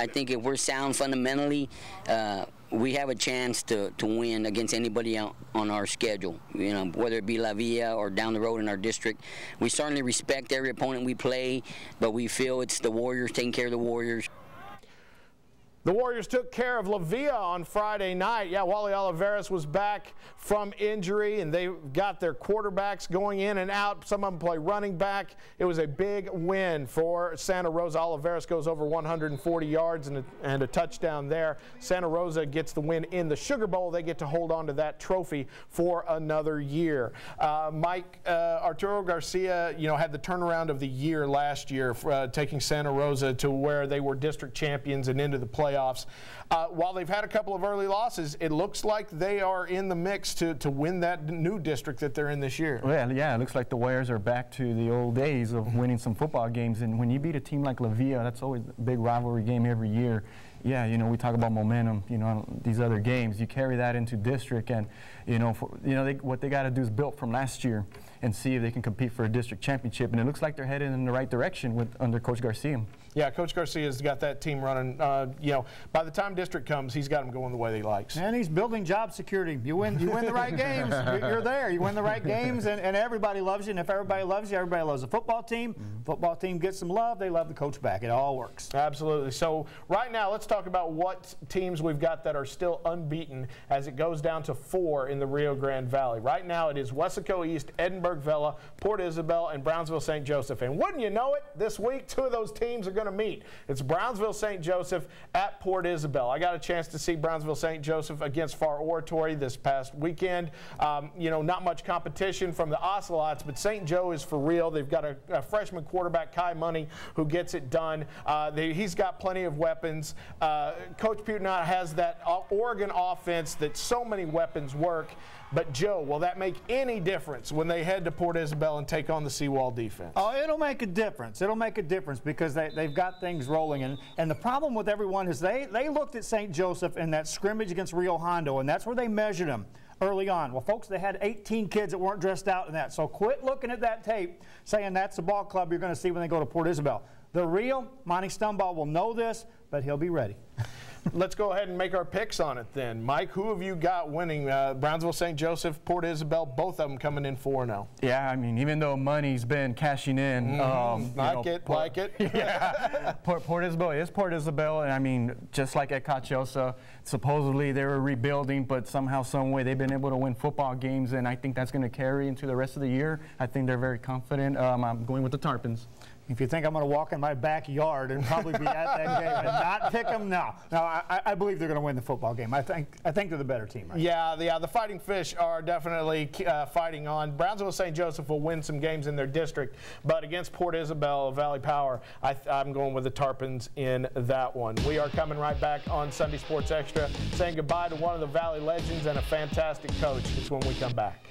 I think if we're sound fundamentally, uh, we have a chance to, to win against anybody on, our schedule. You know, whether it be La Villa or down the road in our district. We certainly respect every opponent we play, but we feel it's the Warriors taking care of the Warriors. The Warriors took care of La Villa on Friday night. Yeah, Wally Olivares was back from injury, and they got their quarterbacks going in and out. Some of them play running back. It was a big win for Santa Rosa. Olivares goes over 140 yards and a, and a touchdown there. Santa Rosa gets the win in the Sugar Bowl. They get to hold on to that trophy for another year. Uh, Mike uh, Arturo Garcia, you know, had the turnaround of the year last year, uh, taking Santa Rosa to where they were district champions and into the playoffs playoffs. Uh, while they've had a couple of early losses, it looks like they are in the mix to, to win that new district that they're in this year. Well, yeah, it looks like the Warriors are back to the old days of winning some football games. And when you beat a team like La Villa, that's always a big rivalry game every year yeah, you know, we talk about momentum, you know, these other games. You carry that into district, and you know, for, you know, they, what they got to do is build from last year and see if they can compete for a district championship. And it looks like they're headed in the right direction with under Coach Garcia. Yeah, Coach Garcia's got that team running. Uh, you know, by the time district comes, he's got them going the way he likes. And he's building job security. You win, you win the right games, you're there. You win the right games, and, and everybody loves you. And if everybody loves you, everybody loves the football team. Mm -hmm. Football team gets some love. They love the coach back. It all works. Absolutely. So right now, let's talk about what teams we've got that are still unbeaten as it goes down to four in the Rio Grande Valley. Right now it is Weslaco East, Edinburg Vela, Port Isabel, and Brownsville St. Joseph. And wouldn't you know it, this week two of those teams are going to meet. It's Brownsville St. Joseph at Port Isabel. I got a chance to see Brownsville St. Joseph against Pharr Oratory this past weekend. Um, you know, not much competition from the Ocelots, but St. Joe is for real. They've got a, a freshman quarterback, Kai Money, who gets it done. Uh, they, he's got plenty of weapons. Uh, Coach Putinot has that Oregon offense that so many weapons work. But Joe, will that make any difference when they head to Port Isabel and take on the Seawall defense? Oh, it'll make a difference. It'll make a difference because they, they've got things rolling. And, and the problem with everyone is they, they looked at St. Joseph in that scrimmage against Rio Hondo, and that's where they measured them early on. Well, folks, they had 18 kids that weren't dressed out in that. So quit looking at that tape saying that's the ball club you're going to see when they go to Port Isabel. The real Monty Stumbaugh will know this, but he'll be ready. Let's go ahead and make our picks on it then. Mike, who have you got winning? Uh, Brownsville, St. Joseph, Port Isabel, both of them coming in 4 0. Yeah, I mean, even though money's been cashing in. Mm -hmm. um, like know, it, Port, like it. yeah. Port, Port, Isabel is Port Isabel, and I mean, just like at Cachosa, supposedly they were rebuilding, but somehow, some way, they've been able to win football games, and I think that's going to carry into the rest of the year. I think they're very confident. Um, I'm going with the Tarpons. If you think I'm going to walk in my backyard and probably be at that game and not pick them, no. No, I, I believe they're going to win the football game. I think I think they're the better team. Right yeah, the, uh, the Fighting Fish are definitely uh, fighting on. Brownsville St. Joseph will win some games in their district, but against Port Isabel, Valley Power, I am going with the Tarpons in that one. We are coming right back on Sunday Sports Extra, saying goodbye to one of the Valley legends and a fantastic coach. It's when we come back.